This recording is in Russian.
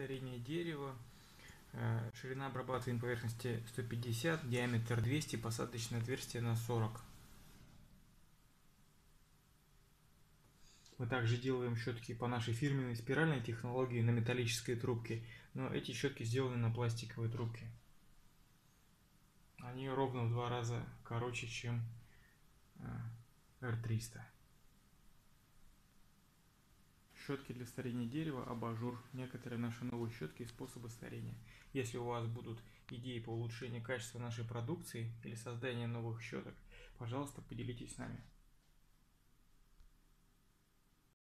старения дерева. Э, ширина обрабатываемой поверхности 150, диаметр 200, посадочное отверстие на 40. Мы также делаем щетки по нашей фирменной спиральной технологии на металлической трубке, но эти щетки сделаны на пластиковой трубке. Они ровно в два раза короче, чем R300. Щетки для старения дерева, абажур, некоторые наши новые щетки и способы старения. Если у вас будут идеи по улучшению качества нашей продукции или создания новых щеток, пожалуйста, поделитесь с нами.